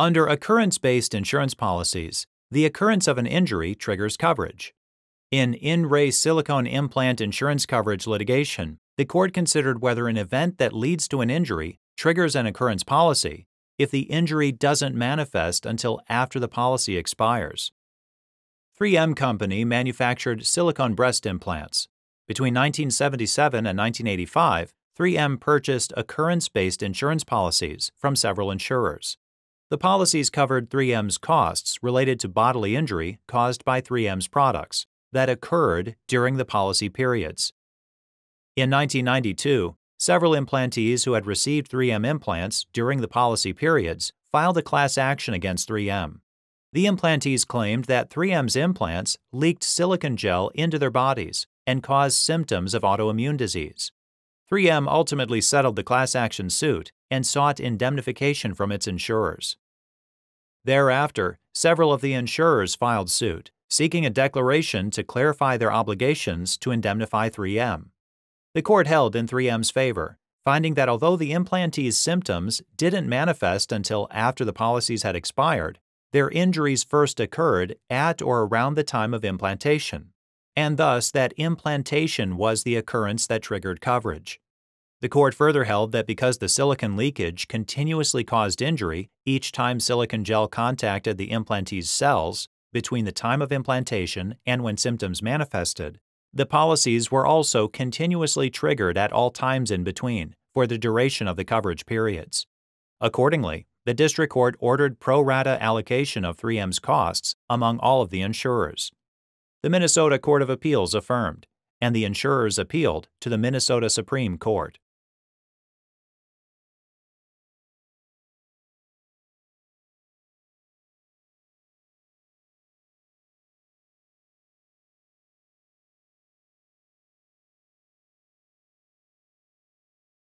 Under occurrence based insurance policies, the occurrence of an injury triggers coverage. In in re silicone implant insurance coverage litigation, the court considered whether an event that leads to an injury triggers an occurrence policy if the injury doesn't manifest until after the policy expires. 3M Company manufactured silicone breast implants. Between 1977 and 1985, 3M purchased occurrence based insurance policies from several insurers. The policies covered 3M's costs related to bodily injury caused by 3M's products that occurred during the policy periods. In 1992, several implantees who had received 3M implants during the policy periods filed a class action against 3M. The implantees claimed that 3M's implants leaked silicone gel into their bodies and caused symptoms of autoimmune disease. 3M ultimately settled the class action suit and sought indemnification from its insurers. Thereafter, several of the insurers filed suit, seeking a declaration to clarify their obligations to indemnify 3M. The court held in 3M's favor, finding that although the implantee's symptoms didn't manifest until after the policies had expired, their injuries first occurred at or around the time of implantation and thus that implantation was the occurrence that triggered coverage. The court further held that because the silicone leakage continuously caused injury each time silicone gel contacted the implantee's cells between the time of implantation and when symptoms manifested, the policies were also continuously triggered at all times in between for the duration of the coverage periods. Accordingly, the district court ordered pro rata allocation of 3M's costs among all of the insurers the Minnesota Court of Appeals affirmed, and the insurers appealed to the Minnesota Supreme Court.